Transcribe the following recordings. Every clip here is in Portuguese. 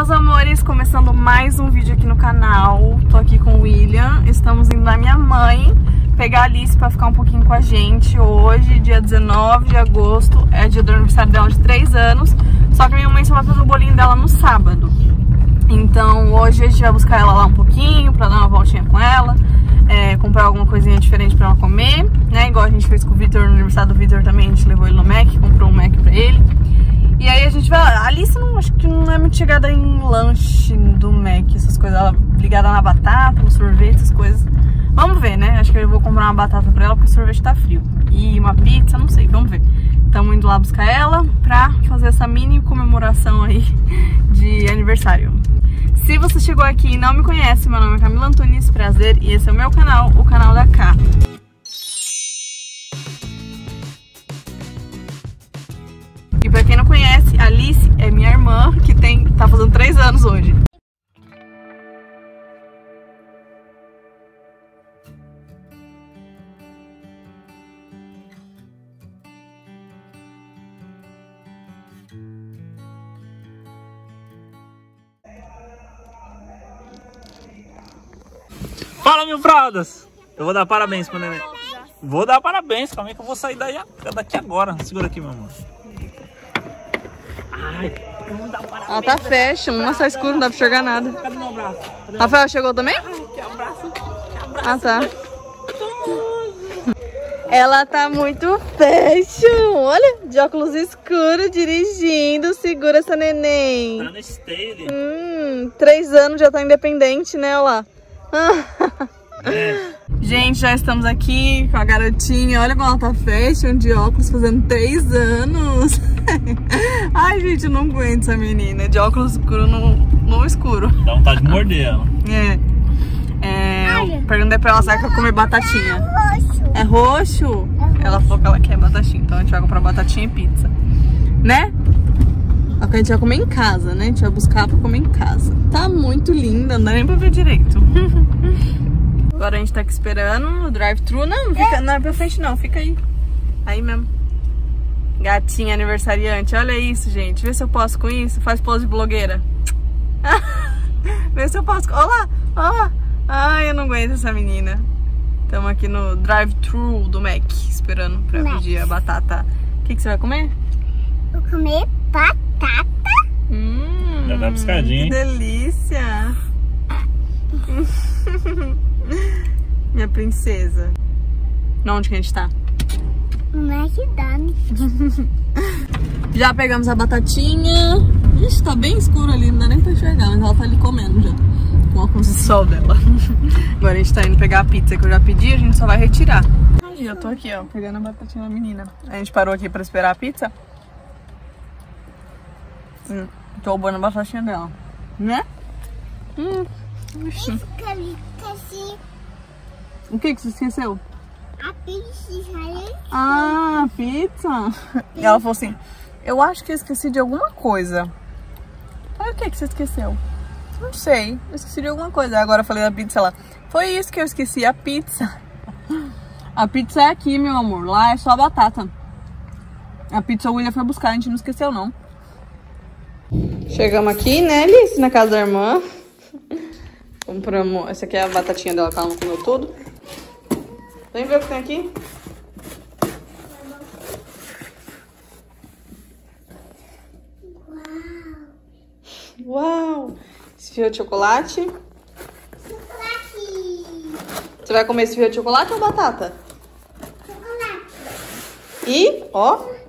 meus amores, começando mais um vídeo aqui no canal. Tô aqui com o William, estamos indo na minha mãe pegar a Alice pra ficar um pouquinho com a gente hoje, dia 19 de agosto, é dia do aniversário dela de 3 anos, só que minha mãe só vai fazer o bolinho dela no sábado. Então hoje a gente vai buscar ela lá um pouquinho pra dar uma voltinha com ela, é, comprar alguma coisinha diferente pra ela comer, né? Igual a gente fez com o Victor no aniversário do Victor também, a gente levou ele no Mac, comprou um Mac pra ele. A Alice não, acho que não é muito chegada em lanche do Mac, essas coisas. Ela ligada na batata, no sorvete, essas coisas. Vamos ver, né? Acho que eu vou comprar uma batata pra ela porque o sorvete tá frio. E uma pizza, não sei, vamos ver. Estamos indo lá buscar ela pra fazer essa mini comemoração aí de aniversário. Se você chegou aqui e não me conhece, meu nome é Camila Antunes, prazer, e esse é o meu canal, o canal Fala, mil fraldas! Eu vou dar parabéns pro neném. Vou dar parabéns, calma aí que eu vou sair daí, daqui agora. Segura aqui, meu amor. Ai, vamos dar parabéns. Ela tá fashion, mas tá escuro, não dá pra enxergar nada. Cadê meu abraço? Cadê Rafael chegou também? meu abraço? Ah, tá. Ela tá muito fashion. Olha, de óculos escuros, dirigindo. Segura essa neném. Tá no. Hum, três anos já tá independente, né? Olha lá. É. Gente, já estamos aqui com a garotinha. Olha como ela tá fashion, de óculos, fazendo três anos. Ai, gente, eu não aguento essa menina. De óculos escuro no, no escuro. Dá vontade de morder ela. É. É, eu perguntei pra ela se ela quer comer batatinha. É roxo? Ela falou que ela quer batatinha, então a gente vai comprar batatinha e pizza. Né? Só que a gente vai comer em casa, né? A gente vai buscar pra comer em casa. Tá muito linda, não dá nem pra ver direito. Agora a gente tá aqui esperando o drive-thru. Não, não, fica, não é pra frente não, fica aí. Aí mesmo. Gatinha aniversariante, olha isso, gente. Vê se eu posso com isso. Faz pose de blogueira. Vê se eu posso. Olha lá, olha lá. Ai, eu não aguento essa menina. Estamos aqui no drive-thru do Mac, esperando pra Mac. pedir a batata. O que, que você vai comer? Vou comer batata. Hum, Já dá piscadinha, Que hein? delícia! Minha princesa. Na onde que a gente tá? McDonald's. Já pegamos a batatinha. Ixi, tá bem escuro ali, não dá nem pra enxergar, mas ela tá ali comendo já. Com o óculos de sol dela. Agora a gente tá indo pegar a pizza que eu já pedi, a gente só vai retirar. Aí, eu tô aqui, ó, pegando a batatinha da menina. A gente parou aqui pra esperar a pizza. Hum, tô roubando a batatinha dela. Né? Hum, O que que você esqueceu? a pizza. Ah, pizza. E ela falou assim, eu acho que eu esqueci de alguma coisa. Aí o que que você esqueceu? Não sei, eu esqueci de alguma coisa. Aí Agora eu falei da pizza, ela, foi isso que eu esqueci, a pizza. A pizza é aqui, meu amor, lá é só batata. A pizza o William foi buscar, a gente não esqueceu não. Chegamos aqui, né, Alice, na casa da irmã. Compramos, essa aqui é a batatinha dela, que ela não comeu tudo. Vem ver o que tem aqui. Uau! Esse fio de chocolate. Chocolate. Você vai comer esse fio de chocolate ou batata? Chocolate. E, ó, Uau.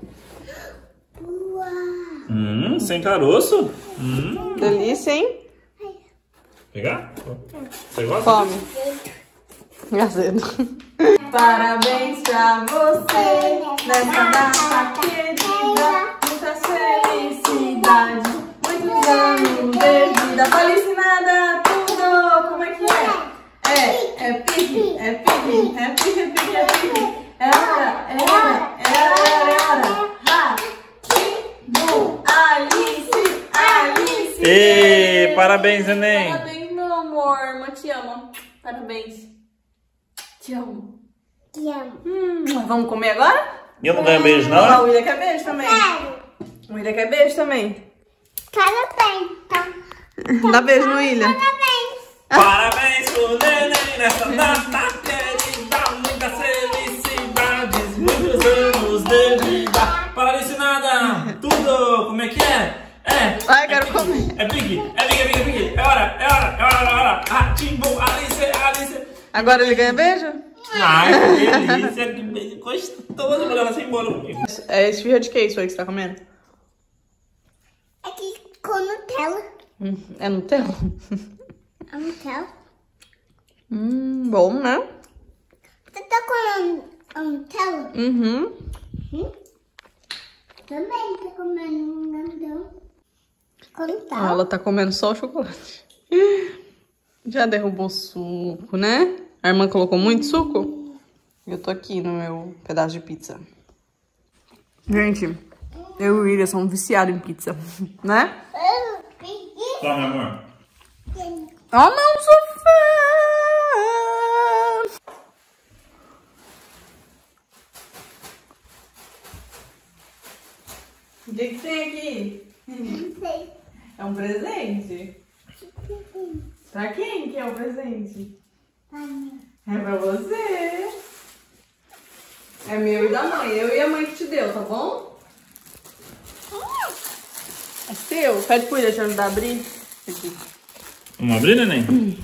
Hum, sem caroço? Hum. delícia, hein? Pegar? Você gosta? Come. Azedo. Parabéns pra você nessa data querida. Muitas felicidades, muitos anos de vida. Felicidade, tudo. Como é que é? É, é pique, é pique, é pique, é pique, é pique. É hora, é hora, é hora, é hora. Ratinho, Alice, Ê, parabéns, neném. Parabéns, meu amor. Irmã, te amo. Parabéns. Te amo. Te amo. Hum, vamos comer agora? E eu não ganho beijo, Ah, o não? William quer beijo também. Quero. O William quer beijo também. Parabéns. Então, Dá beijo no William. Parabéns pro neném nessa data querida, muitas felicidades, muitos anos de vida. Felicidade, tudo, como é que é? É. Ai, quero comer. É big, é big, é big, é big. É hora, é hora, é hora, é hora. Ah, Timbu, Alice, Alice. Agora ele ganha beijo? Ai, que delícia, que beijo gostoso. Você embora comigo. É esfirra de que isso aí que você tá comendo? Aqui com Nutella. Hum, É Nutella? A Nutella. Hum, bom, né? Você tá comendo a Nutella? Uhum. Também tá comendo um grandão. Ah. Ela tá comendo só o chocolate. Já derrubou suco, né? A irmã colocou muito suco? Eu tô aqui no meu pedaço de pizza. Gente, eu e o William somos viciados em pizza, né? Toma, meu amor. Oh, não, sou fã! O que, que tem aqui? Não sei. É um presente. Pra quem que é o presente? É pra você. É meu e da mãe. Eu e a mãe que te deu, tá bom? É seu? Pede pro William te ajudar a abrir. Aqui. Vamos abrir, neném?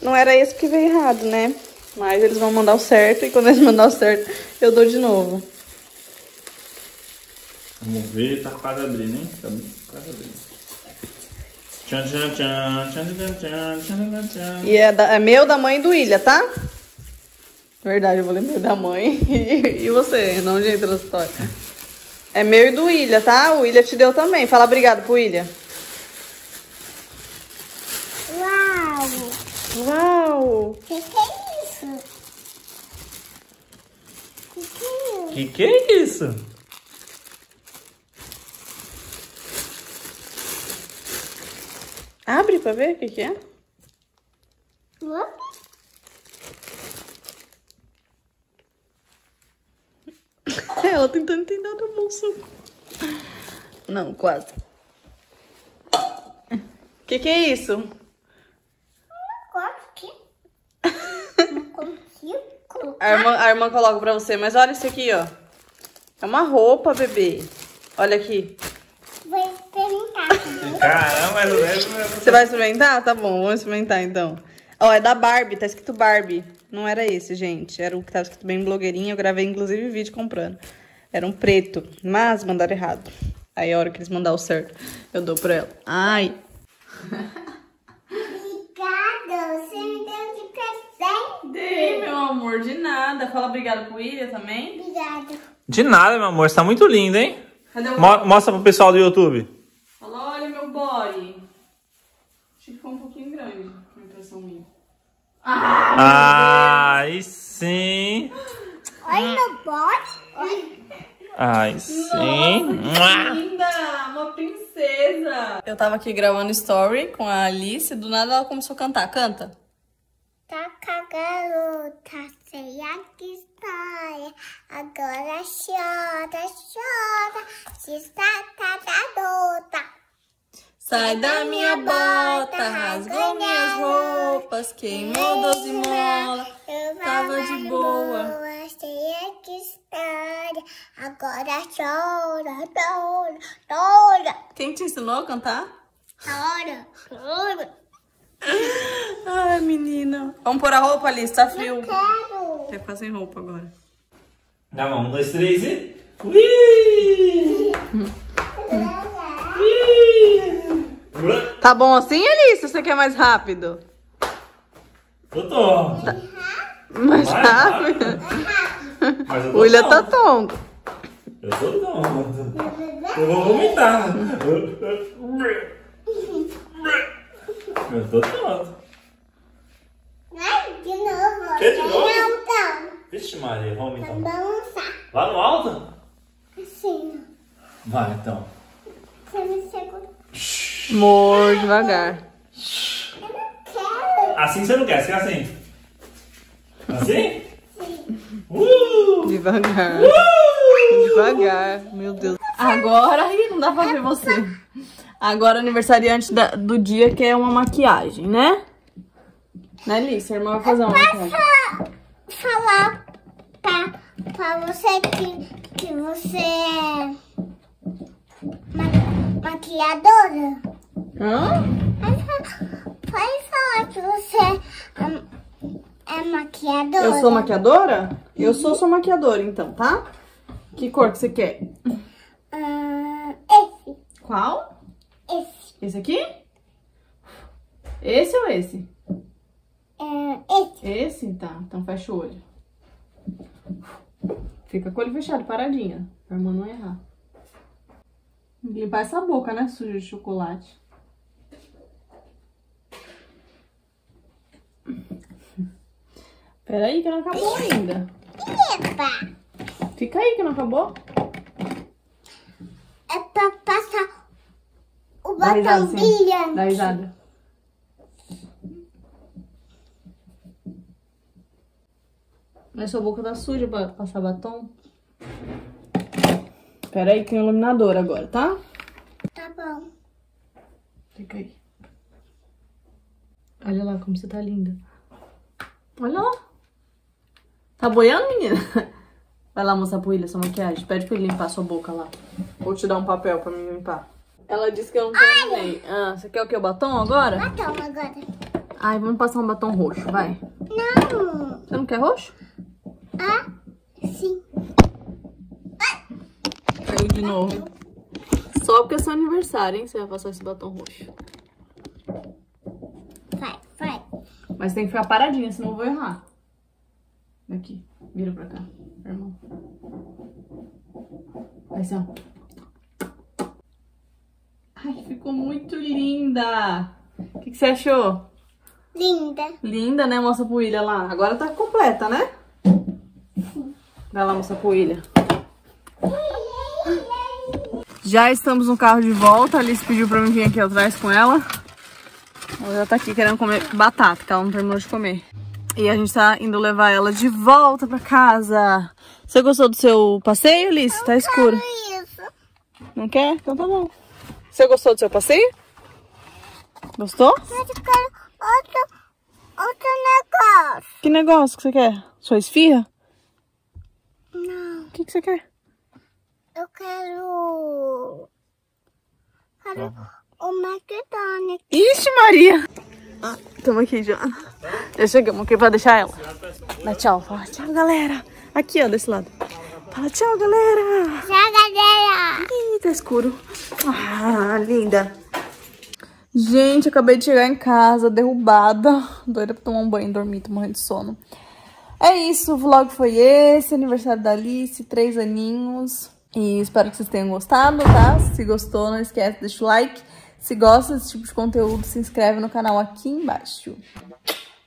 Não era esse que veio errado, né? Mas eles vão mandar o certo e quando eles mandar o certo, eu dou de novo. Vamos ver, tá quase abrindo, hein? Quase abrindo. Tchan, tchan, tchan, tchan, tchan, tchan, tchan, tchan. E é, da- é meu, da mãe e do Ilha, tá? Verdade, eu vou lembrar da mãe. E, e você, não de entra na história. É meu e do Ilha, tá? O Ilha te deu também. Fala obrigado pro Ilha. Uau! Uau! O que, que é isso? O que, que é isso? Que que é isso? Abre pra ver o que, que é. Ela tentando entender na bolsa. Não, quase. O que, que é isso? A irmã, a irmã coloca pra você, mas olha isso aqui, ó. É uma roupa, bebê. Olha aqui. Caramba, mas o resto Você vai experimentar? Tá bom, vamos experimentar então. Ó, é da Barbie, tá escrito Barbie. Não era esse, gente. Era o que tava escrito bem blogueirinha. Eu gravei inclusive vídeo comprando. Era um preto, mas mandaram errado. Aí a hora que eles mandaram o certo, eu dou pra ela. Ai. Obrigada, você me deu de presente. Dei, meu amor, de nada. Fala obrigado pro William também. Obrigada. De nada, meu amor. Você tá muito lindo, hein? Cadê o Mo- mostra pro pessoal do YouTube. Fala, olha meu body. Acho que ficou um pouquinho grande, a impressão minha. Ai, sim. Meu bode. Olha. Ai, sim. Mua. Linda, uma princesa. Eu tava aqui gravando story com a Alice, do nada ela começou a cantar. Canta. Tá com a garota, sei a que história. Agora chora, chora. Se está tá da dota. Sai da minha bota, rasgou minhas roupas, queimou doze molas. Eu Tava de boa. Sei a que história. Agora chora, chora, chora. Quem te ensinou a cantar? Chora, chora. Ai, menina. Vamos pôr a roupa, Alice, tá frio. Quero. Quer ficar sem roupa agora. Dá uma, um, dois, três e. Ui! Tá bom assim, Alice? Você quer mais rápido? Eu tô. Mais Mais rápido? Mas eu O tô William tá tonto. Eu tô tonto. Eu vou vomitar. Eu tô tonto. De novo. Quer de novo? Não, então. Vixe Maria, vamos então. Balançar. Lá no alto? Assim. Vai então. Você me segura. Amor, devagar. Eu não quero. Assim você não quer, você quer assim? Assim? Uh! Devagar. Uh! Devagar. Meu Deus. Agora aí não dá pra ver você. Agora aniversariante da- do dia que é uma maquiagem, né? Né, Liz? A irmã vai fazer uma maquiagem. falar pra, pra você que, que você é ma- maquiadora. Hã? Pode fa- Pode falar que você é, é maquiadora. Eu sou maquiadora? Eu sou sua maquiadora, então, tá? Que cor que você quer? Ah, esse, Qual? esse, Esse aqui? Esse ou esse? é, esse. Esse? Tá, então fecha o olho. Fica com o olho fechado, paradinha. Pra irmã não errar. Limpar essa boca, né? Suja de chocolate. Peraí que não acabou ainda. Epa, Fica aí que não acabou. é pra passar o Dá risada, brilhante. Dá risada. Mas sua boca tá suja pra passar batom. Pera aí que tem um iluminador agora, tá? Tá bom. Fica aí. Olha lá como você tá linda. Olha lá. Tá boiando, menina? Vai lá mostrar pro William sua maquiagem. Pede pra ele limpar sua boca lá. Vou te dar um papel pra mim limpar. Ela disse que eu não terminei. Ah, você quer o que? O batom agora? Batom agora. Ai, vamos passar um batom roxo, vai. Não. Você não quer roxo? Ah, sim. Caiu de novo. Só porque é seu aniversário, hein? Você vai passar esse batom roxo. Vai, vai. Mas tem que ficar paradinha, senão eu vou errar. Aqui, vira pra cá, irmão. Vai assim, ó. Ai, ficou muito linda. O que, que você achou? Linda. Linda, né? Mostra pro William lá. Agora tá completa, né? Vai lá pro William. Já estamos no carro de volta. A Alice pediu pra mim vir aqui atrás com ela. Ela já tá aqui querendo comer batata, que ela não terminou de comer. E a gente tá indo levar ela de volta pra casa. Você gostou do seu passeio, Alice? Tá escuro. Isso. Não quer? Então tá bom. Você gostou do seu passeio? Gostou? Mas eu quero outro, outro negócio. Que negócio que você quer? Sua esfirra? Não, O que, que você quer? eu quero... Quero o McDonald's. Ixi, Maria! Ah, tamo aqui já. Já chegamos aqui pra deixar ela. Dá tchau, fala tchau, galera. Aqui, ó, desse lado. Fala tchau, galera. Tchau, galera. Ih, tá escuro. Ah, linda. Gente, acabei de chegar em casa, derrubada. Doida pra tomar um banho e dormir, tô morrendo de sono. É isso, o vlog foi esse. Aniversário da Alice, três aninhos. E espero que vocês tenham gostado, tá? Se gostou, não esquece, deixa o like. Se gosta desse tipo de conteúdo, se inscreve no canal aqui embaixo.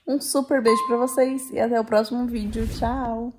Um super beijo pra vocês e até o próximo vídeo. Tchau!